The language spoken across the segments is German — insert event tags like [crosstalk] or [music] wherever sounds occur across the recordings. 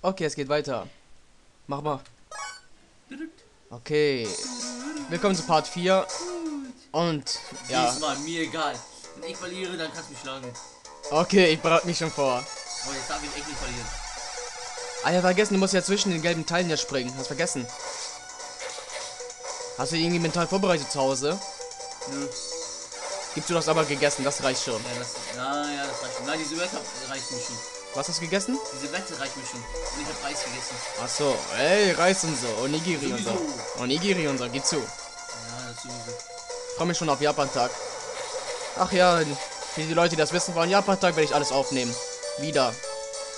Okay, es geht weiter. Mach mal. Okay. Willkommen zu Part 4. Und ja. Diesmal mir egal. Wenn ich verliere, dann kannst du mich schlagen. Okay, ich bereite mich schon vor. Aber jetzt darf ich echt nicht verlieren. Ah ja, vergessen, du musst ja zwischen den gelben Teilen ja springen. Hast vergessen. Hast du irgendwie mental vorbereitet zu Hause? Nö. Gibst du das aber gegessen, das reicht schon. Ja, das, ja, ja, das reicht schon. Nein, diese Wette reicht mir schon. Was hast du gegessen? Diese Wette reicht mir schon. Und ich habe Reis gegessen. Ach so, ey, Reis und so. Onigiri und so. Onigiri und so, geh zu. Ja, das sowieso. Freue mich schon auf Japan-Tag. Ach ja, für die Leute, die das wissen wollen, Japan-Tag werde ich alles aufnehmen. Wieder.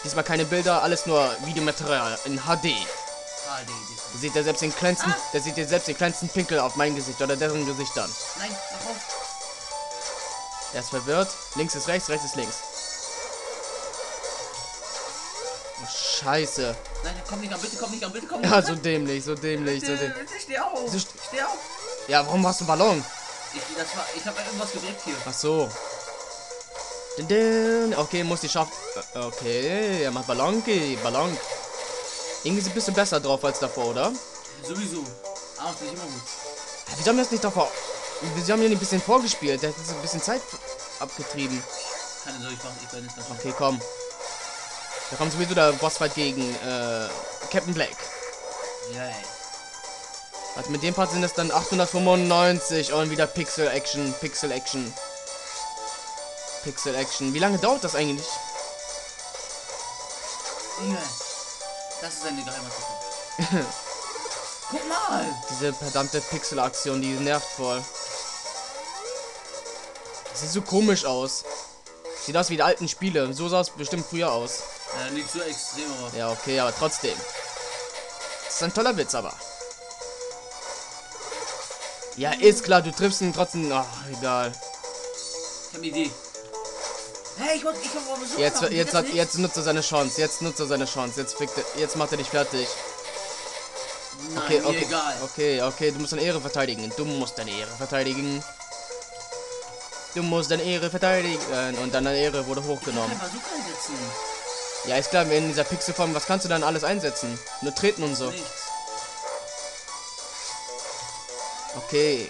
Diesmal keine Bilder, alles nur Videomaterial in HD. HD, Da seht ihr selbst den kleinsten, da seht ihr selbst den kleinsten Pinkel auf mein Gesicht oder deren Gesichtern. Nein, auf. Er ist verwirrt. Links ist rechts, rechts ist links. Scheiße. Nein, komm nicht an, bitte komm nicht an, bitte komm nicht Ja, an. so dämlich, so dämlich, so Bitte, dämlich. bitte, steh auf. St- Steh auf. Ja, warum hast du einen Ballon? Ich, das war, ich habe irgendwas gedrückt hier. Ach so. Okay, muss die schaffen. Okay, er macht Ballonki, Ballon. Irgendwie ist ein bisschen besser drauf als davor, oder? Sowieso. Aber ist nicht immer gut. Ja, Wieso haben wir das nicht davor? Wir haben hier ein bisschen vorgespielt. Der hat jetzt ein bisschen Zeit abgetrieben. Keine Sorge, ich mach, ich bin jetzt Okay, komm. Da kommt sowieso der Bossfight gegen äh, Captain Black. Ja, ey. Also mit dem Part sind es dann 895 und wieder Pixel Action, Pixel Action. Pixel Action. Wie lange dauert das eigentlich? Junge. Das ist eine geheime Sache. [laughs] Guck mal. Diese verdammte Pixel-Aktion, die nervt voll. Das sieht so komisch aus. Sieht aus wie die alten Spiele. So sah es bestimmt früher aus. Äh, nicht so extrem, aber. Ja, okay, aber trotzdem. Das ist ein toller Witz, aber. Ja, ist klar, du triffst ihn trotzdem. Ach, egal. Ich hab eine Idee. Hey, ich wollte, ich hab aber so Jetzt, machen, jetzt, hat, jetzt nutzt er seine Chance. Jetzt nutzt er seine Chance. Jetzt, fickt er, jetzt macht er dich fertig. Nein, Okay, okay. egal. Okay, okay, du musst deine Ehre verteidigen. Du musst deine Ehre verteidigen. Du musst deine Ehre verteidigen. Und deine Ehre wurde hochgenommen. Ja, ist klar, in dieser Pixelform, was kannst du dann alles einsetzen? Nur treten und so. Nichts. Okay.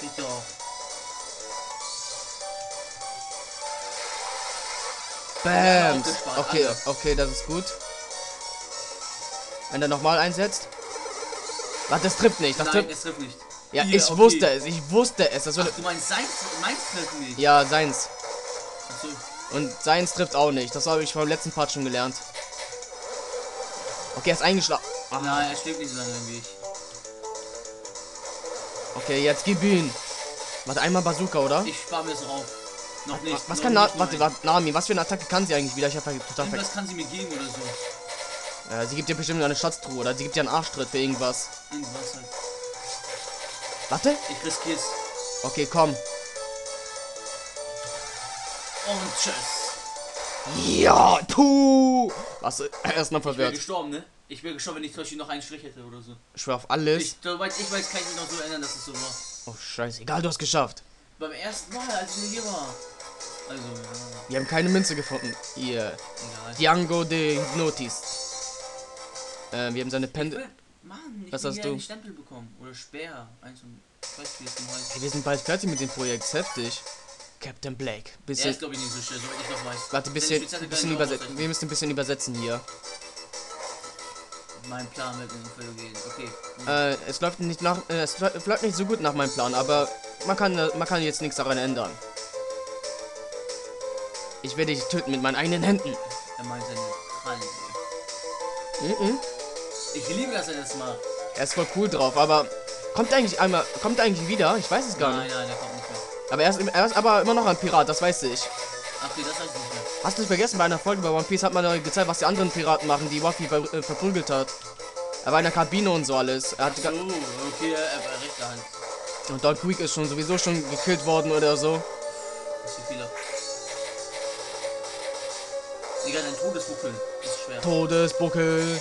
Bams. aufgespart, Okay, okay, das ist gut. Wenn er nochmal einsetzt. Warte, das trifft nicht. Das Nein, trifft. es trifft nicht. Ja, Hier, ich okay. wusste es. Ich wusste es. Das Ach, du meinst seins, meins trifft nicht. Ja, seins. Achso. Und seins trifft auch nicht. Das habe ich vom letzten Part schon gelernt. Okay, er ist eingeschlafen. Nein, er schlägt nicht so lange wie ich. okay, jetzt gib ihn. Warte, einmal Bazooka, oder? Ich spare mir es drauf. Noch nicht. was noch kann Na nicht warte, warte, Nami, was für eine Attacke kann sie eigentlich wieder? Ich hab total vergessen. Irgendwas kann sie mir geben oder so. Äh, sie gibt dir bestimmt eine Schatztruhe oder sie gibt dir einen Arschtritt für irgendwas. Irgendwas halt. Warte. Ich riskier's. Okay, komm. Und tschüss. Ja, puh. Was? Er ist noch Ich wäre verwirrt. gestorben, ne? Ich wäre gestorben, wenn ich zum Beispiel noch einen Strich hätte oder so. Ich schwör auf alles. Ich, soweit ich weiß, kann ich mich noch so erinnern, dass es so war. Oh, scheiße. Egal, du hast geschafft. Beim ersten Mal, als ich hier war. Also, ja, Wir haben keine Münze gefunden. Ihr. egal. Django de Hypnotis. Äh, wir haben seine Pendel. Mann, ich Was hast du? einen Stempel bekommen. Oder Speer. Eins und weiß wie es denn heißt. Hey, wir sind bald fertig mit dem Projekt. Heftig. Captain Black. Bisschen. ist glaube ich nicht so schwer, soweit ich noch weiß. Warte, bisschen, bisschen übersetzen. Wir müssen ein bisschen übersetzen hier. Mein Plan wird in Erfüllung gehen. Okay. Äh, es läuft nicht nach, äh, es läu- läuft nicht so gut nach meinem Plan, aber man kann, äh, man kann jetzt nichts daran ändern. Ich werde dich töten mit meinen eigenen Händen. Er meint seine Krallen. Mhm. Ich liebe, dass er das macht. Er ist voll cool drauf, aber kommt er eigentlich einmal, kommt er eigentlich wieder? Ich weiß es gar Nein, nicht. nein, der kommt nicht mehr. Aber er ist, er ist aber immer noch ein Pirat, das weiß ich. Ach, okay, das weiß ich nicht mehr. Hast du vergessen, bei einer Folge bei One Piece hat man gezeigt, was die anderen Piraten machen, die Luffy ver äh, verprügelt hat. Er war in der Kabine und so alles. Er hat So, okay, er war rechter Hand. und Don Quick ist schon sowieso schon gekillt worden oder so. Das ist zu viel. Digga, dein Todesbuckel ist schwer. Todesbuckel.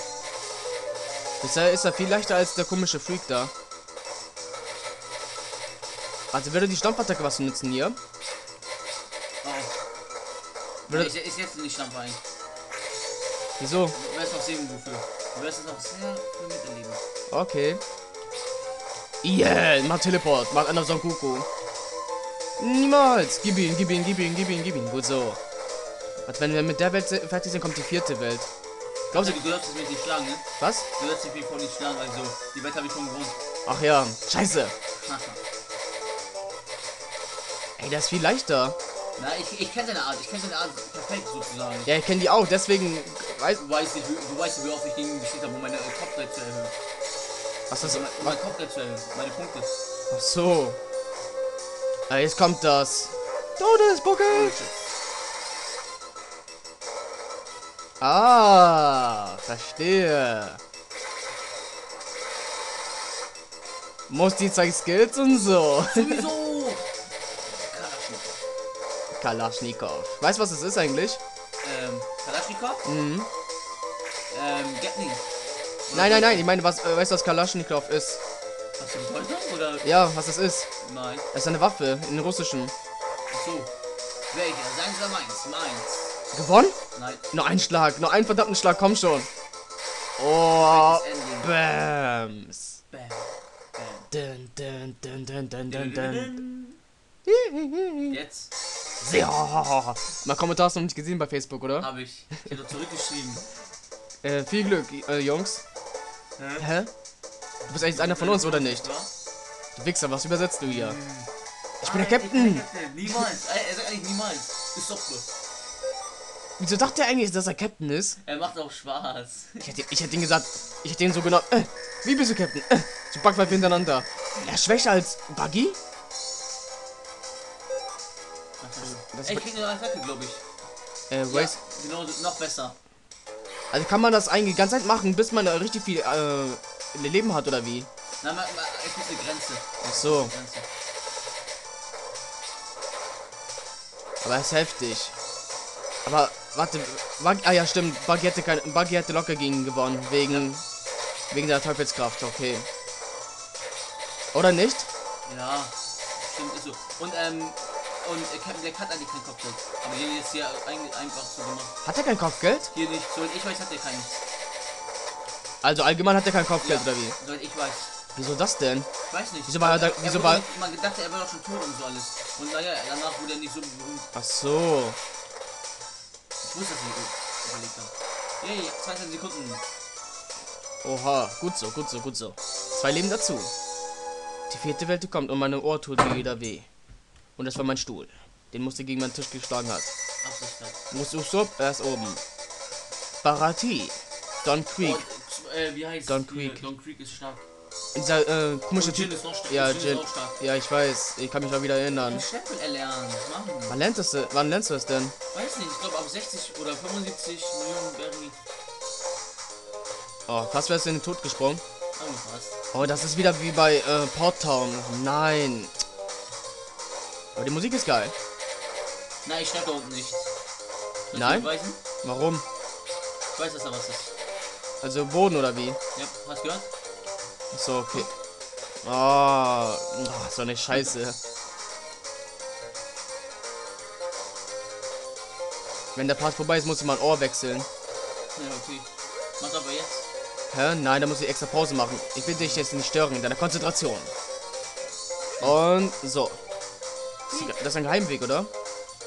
Er, ist er viel leichter als der komische Freak da. Also würde die Stampfattacke was nützen hier? Oh. Würde, Ist, ist jetzt nicht Stampfer ein. Wieso? Du wirst noch sehen, wofür. Du wirst es noch sehr viel miterleben. Okay. Yeah, mach Teleport, mach einer Son Goku. Niemals! Gib ihn, gib ihn, gib ihn, gib ihn, gib ihn. Gut so. Also wenn wir mit der Welt fertig sind, kommt die vierte Welt. Glaubst du, du darfst mich nicht schlagen, ne? was? Du darfst mich vor nicht schlagen, also die Welt habe ich schon gewonnen. Ach ja, scheiße. [laughs] Ey, das ist viel leichter. Na, ich, ich kenne deine Art, ich kenne deine Art perfekt sozusagen. Ja, ich kenne die auch, deswegen... Weiß, Du weißt nicht, wie, du weißt nicht, wie oft ich gegen ihn gespielt habe, um meine äh, zu erhöhen. was ist Also, das? um meine Kopfzeit zu erhöhen, meine Punkte. Ach so. Ah, jetzt kommt das. Todesbucket! Ah, verstehe. Muss die zeigen Skills und so. Sowieso! Kalaschnikow. [laughs] Kalaschnikow. Weißt du, was es ist eigentlich? Ähm, Kalaschnikow? Mhm. Ähm, Gatling. Nein, nein, nein, ich meine, was, äh, weißt du, was Kalaschnikow ist? Hast du bedeutet oder? Ja, was das ist? Nein. Das ist eine Waffe in russischen. Ach so. Welcher? Sagen Sie meins. Meins. Gewonnen? Nein. Nur ein Schlag, nur einen verdammten Schlag, komm schon. Oh. Bams. Bam. Dun, dun, dun, dun, dun, dun, dun. Jetzt Ja. Mein Kommentar hast du noch nicht gesehen bei Facebook, oder? habe ich. Ich habe zurückgeschrieben. Äh, viel Glück, äh, Jungs. Hä? Hä? Du bist eigentlich einer von uns, oder nicht? Du Wichser, was übersetzt du hier? Ich bin der Nein, Captain. Ich bin der Captain. Niemals. Sagt eigentlich niemals. Ist doch so. Wieso dachte er eigentlich, dass er Captain ist? Er macht auch Spaß. Ich hätte, ich hätte ihn gesagt, ich hätte ihn so genannt. Äh, wie bist du Captain? Äh, so Backpfeife hintereinander. Er ist schwächer als Buggy? Das- Ey, ich krieg eine Attacke, glaube ich. Äh, Ja, Race. genau, noch besser. Also kann man das eigentlich die ganze Zeit machen, bis man äh, richtig viel äh, Leben hat, oder wie? Na, ma, ma, es gibt eine Grenze. Ach so, Grenze. aber er ist heftig. Aber, warte, Bug, ah ja stimmt, Buggy hätte, kein, Buggy hätte locker gegen ihn gewonnen, wegen, wegen der Teufelskraft, okay. Oder nicht? Ja, stimmt, ist so. Und, ähm, und Captain Black hat eigentlich kein Kopfgeld. Aber den jetzt hier ein, einfach so gemacht. Hat er kein Kopfgeld? Hier nicht. Soweit ich weiß, hat er keinen. Also allgemein hat er kein Kopfgeld, oder wie? Soweit ich weiß. Wieso das denn? Ich weiß nicht. Wieso war er da- wieso war- Man dachte, er wäre doch schon tot und so alles. Und naja, danach wurde er nicht so berühmt. Ach so. Ich wusste, dass ich überlegt habe. Yay, 20 Sekunden. Oha, gut so, gut so, gut so. Zwei Leben dazu. Die vierte Welt kommt und meine Ohr tut mir wieder weh. Und das war mein Stuhl. Den musste gegen meinen Tisch geschlagen hat. Muss Usopp erst oben. Barati. Don Creek. Und, äh, wie heißt Don? Creek. Don Creek ist stark. Dieser äh, komische Typ. ist noch stark. Ja, stark. Ja, ich weiß. Ich kann mich mal wieder erinnern. Stempel erlernen. Wann lernst du es? Wann lernst du es denn? Weiß nicht, ich glaube ab 60 oder 75 Millionen Berry. Oh, fast wärst du in den Tod gesprungen. Oh, das ist wieder wie bei äh, Port Town. Nein. Aber die Musik ist geil. Nein, ich da unten nicht. Soll Nein? Warum? Ich weiß, dass da was ist. Also Boden oder wie? Ja, hast du gehört? So, okay. Oh, so eine Scheiße. Wenn der Part vorbei ist, muss ich mein Ohr wechseln. Ja, okay. Mach aber jetzt. Hä? Nein, da muss ich extra Pause machen. Ich will dich jetzt nicht stören in deiner Konzentration. Und so. Das ist- ein Geheimweg, oder?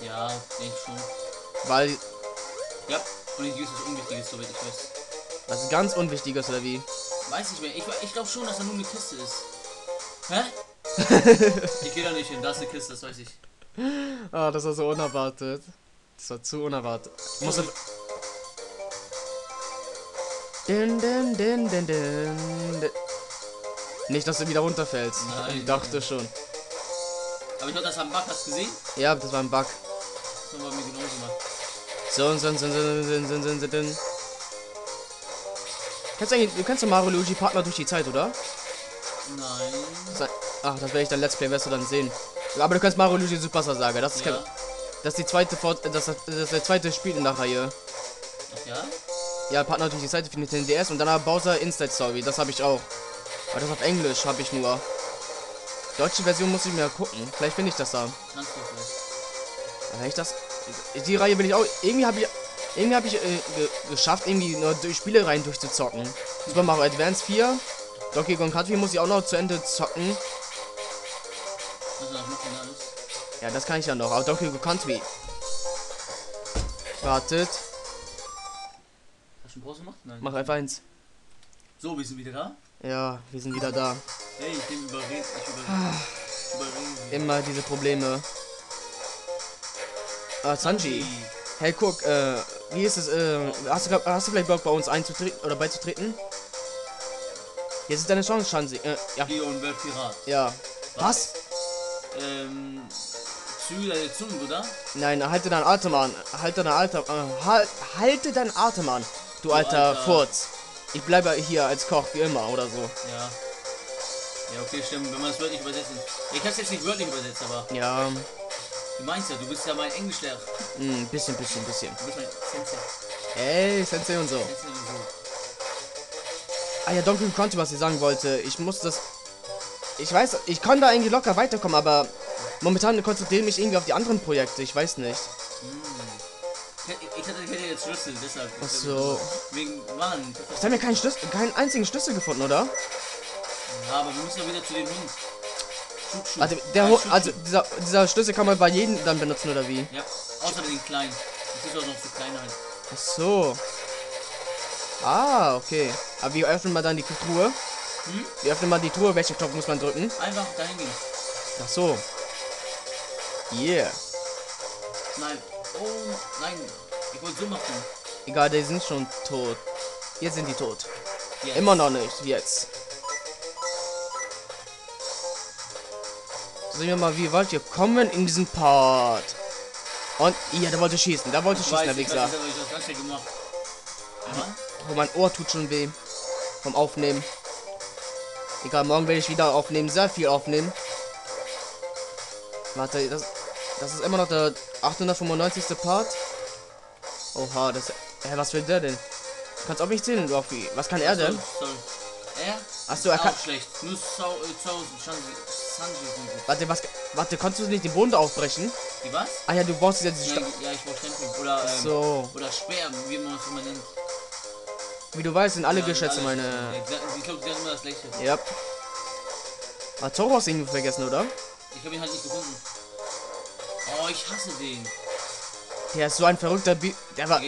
Ja, denke schon. Weil Ja, und hier ist was Unwichtiges, soweit ich weiß. ist ganz Unwichtiges, oder wie? weiß nicht mehr. Ich, ich glaube schon, dass da nur eine Kiste ist. Hä? [laughs] ich gehe da nicht hin, da ist eine Kiste, das weiß ich. Ah, oh, das war so unerwartet. Das war zu unerwartet. Ich Muss er... Din, din, din, din, din, Nicht, dass du wieder runterfällst. Nein, ich dachte nein. schon. Aber ich glaube, das war ein Bug, hast du gesehen? Ja, das war ein Bug. So, so, so, so, so, so, so, so. Kennst du eigentlich, du kennst doch Mario Luigi Partner durch die Zeit, oder? Nein. Das Ach, das werde ich dann Let's Play, wirst du dann sehen. Aber du kannst Mario Luigi Super Saga. Das ist, kein, Ja. das ist die zweite Fort das, das ist der zweite Spiel in der Reihe. Ach ja? Ja, Partner durch die Seite für Nintendo DS und dann Bowser Inside Story. Das habe ich auch. Aber das auf Englisch habe ich nur. Deutsche Version muss ich mir gucken. Vielleicht finde ich das da. Vielleicht. Wenn ich das. Die Reihe will ich auch. Irgendwie habe ich. Irgendwie habe ich äh, ge geschafft, irgendwie nur durch Spielereien durchzuzocken. Super Mario Advance 4. Donkey Kong Country muss ich auch noch zu Ende zocken. Ja, das kann ich ja noch. Aber Donkey Kong Country. Wartet. Hast du Pause gemacht? Nein. Mach F1. So, wir sind wieder da. Ja, wir sind wieder da. Hey, ich bin überredet. Ich überrede. überrede sie. Immer diese Probleme. Ah, Sanji. Hey, guck, äh, wie ist es, äh, hast du, hast du vielleicht Bock bei uns einzutreten oder beizutreten? Jetzt ist deine Chance, Sanji. Äh, ja, Leon wird Pirat. ja. Was? Ähm. Züge deine Zunge, oder? Nein, halte deinen Atem an. Halte deinen Atem, äh, halt, halte deinen Atem an. Du alter, alter- Furz. Ich bleibe hier als Koch wie immer oder so. Ja. Ja, okay, stimmt. Wenn man es wörtlich übersetzen. Ich hab's jetzt nicht wörtlich übersetzt, aber Ja, du meinst ja, du bist ja mein Englischlehrer. ein bisschen, bisschen, bisschen. Du bist mein Sensei. Ey, Sensei und so. Sensei und so. Ah ja, Donkey Country, was ich sagen wollte. Ich muss das. Ich weiß, ich kann da irgendwie locker weiterkommen, aber momentan konzentriere ich mich irgendwie auf die anderen Projekte. Ich weiß nicht. Ich, ich, hatte, ich hätte jetzt Schlüssel, deshalb. Ach so. Wegen, Mann. Ich habe mir keinen Schlüssel, keinen einzigen Schlüssel gefunden, oder? Ja, aber wir müssen doch wieder zu dem Hund. Schub, schub. Also der, Ah, Ho- schub, also dieser, dieser Schlüssel kann man bei jedem dann benutzen oder wie? Ja, außer den kleinen. Das ist auch noch so klein halt. Ach so. Ah, okay. Aber wie öffnet man dann die Truhe? Hm? Wie öffnet man die Truhe? Welchen Knopf muss man drücken? Einfach dahin gehen. Ach so. Yeah. Nein. Oh, nein. Ich wollte so machen. Egal, die sind schon tot. Jetzt sind die tot. Jetzt. Immer noch nicht, jetzt. Sehen wir mal, wie weit wir kommen in diesem Part. Und, ja, der wollte schießen, der wollte Ich schießen, der Wichser. Oh, mein Ohr tut schon weh. Vom Aufnehmen. Egal, morgen werde ich wieder aufnehmen, sehr viel aufnehmen. Warte, das, das ist immer noch der 895. Part. Oha, das. Hä, was will der denn? Du kannst auch nicht zählen, Roffi. Was kann er denn? Achso, er kann. schlecht. Nur Sau, äh, Sau, Sanji, sind gut. Warte, was. Warte, konntest du nicht den Boden aufbrechen? Die was? Ah ja, du brauchst jetzt diese Ja, ja, ich brauche Stempel. Oder, ähm, So. oder Speer, wie man es immer nennt. Wie du weißt, sind alle Ja, Geschätze alle meine. Geschätze. Ich glaube, sie sagen immer das gleiche. Ja. Hat Zoro hast du irgendwie vergessen, oder? Ich habe ihn halt nicht gefunden. Oh, ich hasse den. Der ist so ein verrückter Bi Der war.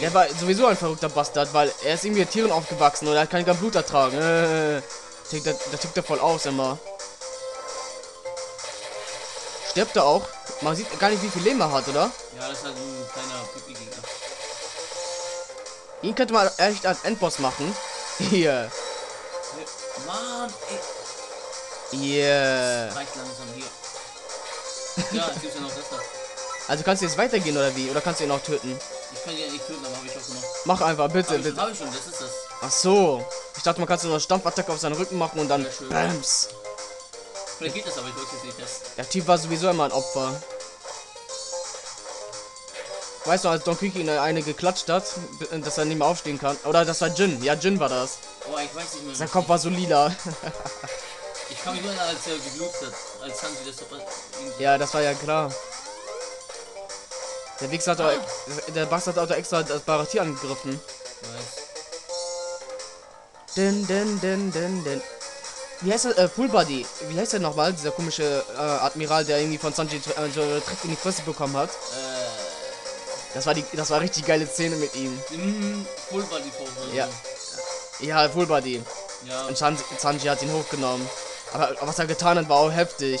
Der war sowieso ein verrückter Bastard, weil er ist irgendwie Tieren aufgewachsen und er kann kein Blut ertragen. Äh, er, der tickt er voll aus immer. Stirbt er auch? Man sieht gar nicht, wie viel Leben er hat, oder? Ja, das ist halt ein kleiner Pipi-Gegner. Ihn könnte man echt als Endboss machen. [laughs] Hier. Mann, ey. Yeah. Reicht langsam hier. Ja, es gibt ja noch das da. Also kannst du jetzt weitergehen oder wie? Oder kannst du ihn auch töten? Ich kann die ja nicht töten, aber habe ich auch gemacht. Mach einfach, bitte, Hab ich, schon, bitte. hab ich schon, das ist das. Ach so. Ich dachte, man kann so eine Stampfattacke auf seinen Rücken machen und dann Ja, schön. Bams. Vielleicht geht das, aber ich wollte es jetzt nicht. Der Typ war sowieso immer ein Opfer. Weißt du, als Don Quick ihn eine geklatscht hat, dass er nicht mehr aufstehen kann. Oder das war Jin. Ja, Jin war das. Oh, ich weiß nicht mehr. Sein Kopf war so lila. [laughs] Ich kann mich nur erinnern, als er geblutet hat. Als Sanji das doch ja, das war ja klar. Der Wichser hat auch, der Bass hat auch extra das Baratier angegriffen. Weiß. Din, din, din, din, din. Wie heißt er? Äh, Full Body. Wie heißt er nochmal? Dieser komische äh, Admiral, der irgendwie von Sanji äh, so Tritt in die Fresse bekommen hat. Äh. Das war die, das war richtig geile Szene mit ihm. Mm, Full Body Pose. Ja. Ja, Full Body. Ja. Und Sanji, Sanji hat ihn hochgenommen. Aber was er getan hat, war auch heftig.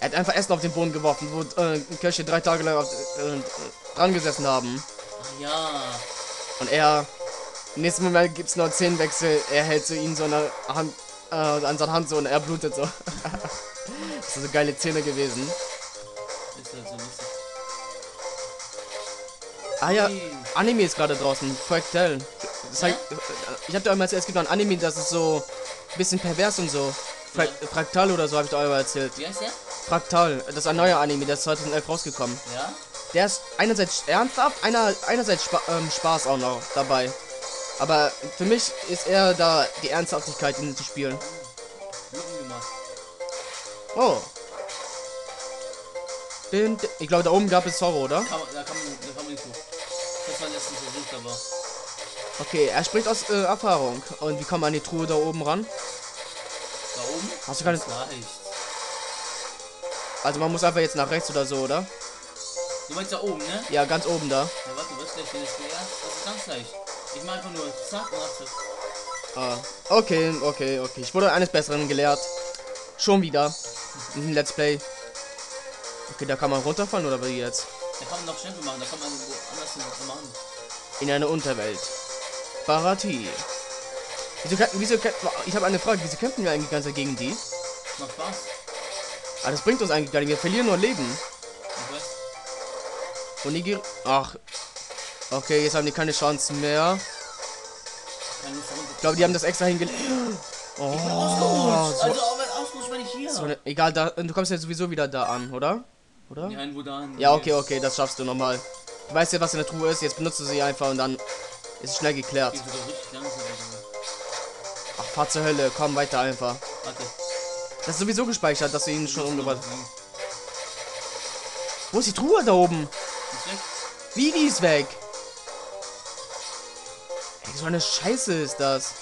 Er hat einfach Essen auf den Boden geworfen, wo äh, Kirche drei Tage lang auf, äh, dran gesessen haben. Ach ja. Und er, im nächsten Moment gibt es noch Szenenwechsel. Er hält so ihn so eine Hand, äh, an seiner Hand so und er blutet so. [laughs] das ist eine geile Szene gewesen. Ist halt so lustig. Ah ja. Anime ist gerade draußen. Fractal. Das heißt, ich hab dir einmal erzählt, es gibt noch ein Anime, das ist so ein bisschen pervers und so. Fra Ja. Fraktal oder so habe ich dir einmal erzählt. Wie heißt der? Fraktal, das ist ein neuer Anime, der ist 2011 rausgekommen. Ja? Der ist einerseits ernsthaft, einer, einerseits Spa ähm, Spaß auch noch dabei. Aber für mich ist eher da die Ernsthaftigkeit in diesen Spielen. Oh. Ich glaube, da oben gab es Zorro, oder? Kann man, da kann man, da kann man nicht hoch. Das war letztens versucht, aber. Okay, er spricht aus äh, Erfahrung. Und wie kommt man an die Truhe da oben ran? Da oben? Hast du keine- Das leicht. Also man muss einfach jetzt nach rechts oder so, oder? Du meinst da oben, ne? Ja, ganz oben da. Ja, warte, was wenn es ja, das ist ganz leicht. Ich mach einfach nur zack und zack. Ah, okay, okay, okay. Ich wurde eines Besseren gelehrt. Schon wieder. Let's Play. Okay, da kann man runterfallen oder wie jetzt? Da kann man noch Stempel machen, da kann man woanders hin machen. In eine Unterwelt. Barati. Wieso, kä- wieso, ich habe eine Frage. Wieso kämpfen wir eigentlich die Zeit gegen die? Macht Spaß. Ah, das bringt uns eigentlich gar nicht. Wir verlieren nur Leben. Ich weiß. Onigiri. Ach. Okay, jetzt haben die keine Chance mehr. Ich glaube, die haben das extra hingelegt. Oh, Ausgerutscht. so, Also, ausgerutscht bin ich hier. so eine, egal, da, du kommst ja sowieso wieder da an, oder? Oder? Ja, irgendwo dahin. Ja, okay, okay, das schaffst du nochmal. Du weißt ja, was in der Truhe ist, jetzt benutzt du sie einfach und dann ist es schnell geklärt. Ach, fahr zur Hölle, komm weiter einfach. Warte. Das ist sowieso gespeichert, dass du ihn schon umgebracht hast. Ist Wo ist die Truhe da oben? weg. Wie, die ist weg? Ey, so eine Scheiße ist das.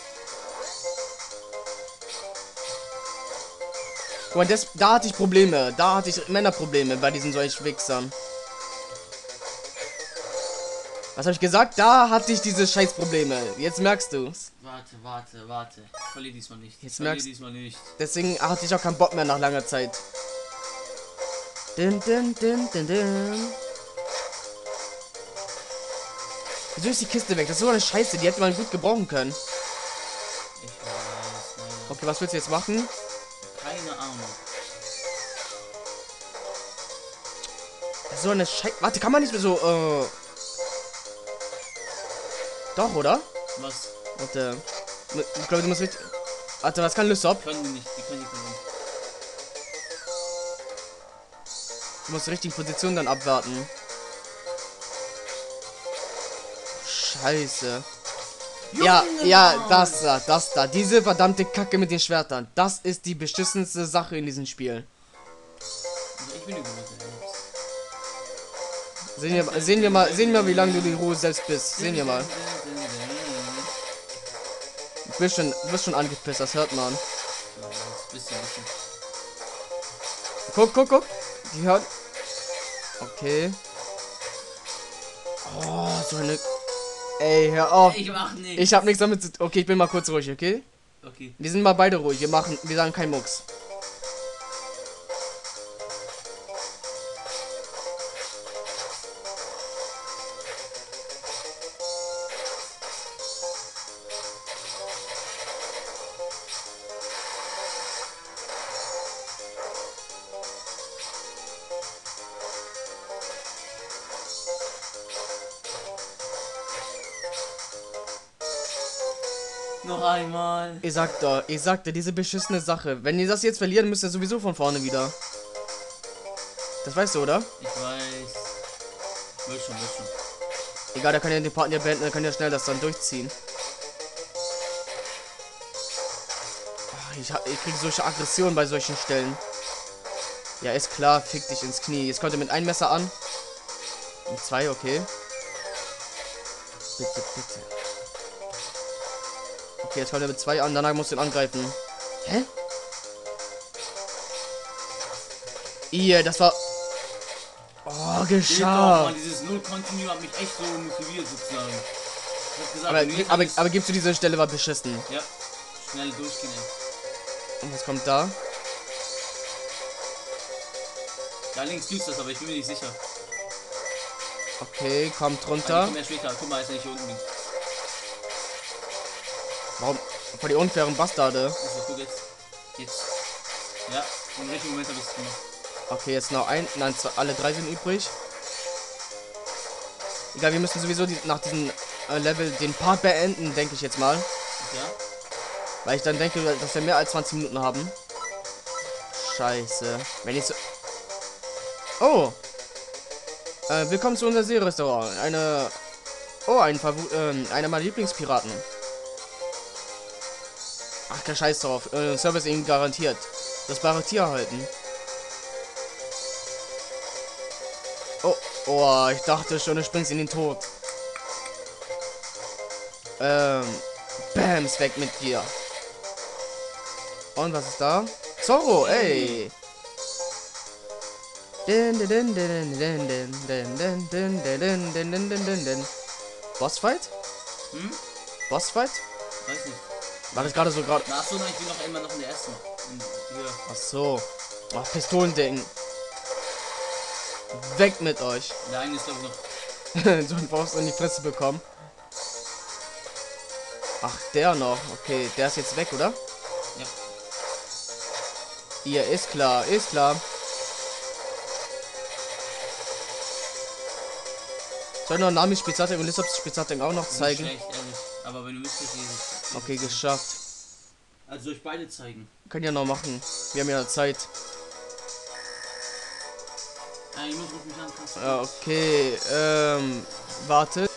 Guck mal, das, da hatte ich Probleme. Da hatte ich Männerprobleme bei diesen solchen Wichsern. Was habe ich gesagt? Da hatte ich diese Scheißprobleme. Jetzt merkst du's. Warte, warte, warte. Ich verliere diesmal nicht. Jetzt ich verliere merkst- diesmal nicht. Deswegen hatte ich auch keinen Bock mehr nach langer Zeit. Din, din, din, din, din. Wieso ist die Kiste weg? Das ist so eine Scheiße, die hätte man gut gebrauchen können. Ich weiß, nein. Okay, was willst du jetzt machen? Keine Ahnung. Das ist so eine Scheiße. Warte, kann man nicht mehr so, äh. Doch, oder? Was? Warte. Ich glaube, du musst mit. Warte, was kann Lysop? Können die nicht. Die können die können. Du musst die richtige Position dann abwarten. Scheiße. Ja, Junge, ja, das da, das da. Diese verdammte Kacke mit den Schwertern. Das ist die beschissenste Sache in diesem Spiel. Ich bin übrigens. Sehen wir, sehen wir mal, sehen wir mal, wie lange du die Ruhe selbst bist. Sehen wir mal. Du bist schon, du bist schon angepisst, das hört man. Guck, guck, guck. Die hört. Okay. Oh, so eine. Ey, hör auf. Ich mach nichts. Ich hab nichts damit zu tun. Okay, ich bin mal kurz ruhig, okay? Okay. Wir sind mal beide ruhig. Wir machen, wir sagen kein Mucks. Einmal. Ich sag doch, ich sagte, diese beschissene Sache. Wenn ihr das jetzt verlieren, müsst ihr sowieso von vorne wieder. Das weißt du, oder? Ich weiß. Wird schon, wird schon. Egal, da kann ja den Partner beenden, dann kann ja schnell das dann durchziehen. Ah, Ich, hab- ich krieg solche Aggressionen bei solchen Stellen. Ja, ist klar, fick dich ins Knie. Jetzt kommt er mit einem Messer an. Und zwei, okay. Bitte, bitte. Okay, jetzt kommt er mit zwei an, danach musst du ihn angreifen. Hä? Ihr, das war. Oh, geschafft. Dieses Null Continue hat mich echt so motiviert sozusagen. Gesagt, Aber, aber, alles- aber gibst du diese Stelle war beschissen. Ja. Schnell durchgehen. Und was kommt da? Da links gibt's das, aber ich bin mir nicht sicher. Okay, kommt runter. Komm ja später. Guck mal, ist er nicht hier unten. Vor die unfairen Bastarde. Also, guck jetzt. Jetzt. Ja, im richtigen Moment hab ich's gemacht. Okay, jetzt noch ein. Nein, zwei, alle drei sind übrig. Egal, wir müssen sowieso die, nach diesem äh, Level den Part beenden, denke ich jetzt mal. Ja? Weil ich dann denke, dass wir mehr als 20 Minuten haben. Scheiße. Wenn ich so. Oh! Äh, willkommen zu unser Seerestaurant. Eine. Oh, ein Favu ähm, einer meiner Lieblingspiraten. Ach, der Scheiß drauf. Äh, Service ihnen garantiert. Das bare Tier halten. Oh, oh, ich dachte schon, du springst in den Tod. Ähm, Bam, weg mit dir. Und was ist da? Zorro, ey. Bossfight? Hm? Bossfight? Weiß nicht. War das gerade so gerade. Achso, nein, ich bin noch immer noch in der ersten. Hier. Ach so. Ach, Pistolending. Weg mit euch. Der eine ist, glaube ich, noch. [laughs] so ein Faust in die Fresse bekommen. Ach, der noch. Okay, der ist jetzt weg, oder? Ja. Ihr ist klar, ist klar. Soll noch Nami Spitzatting und Lissops Spitzatting auch noch zeigen? Schlecht, ehrlich. Aber wenn du müsstest. Okay, geschafft. Also ich beide zeigen? Können ja noch machen. Wir haben ja Zeit. Ah, ich muss mich Ja, okay, ähm, warte.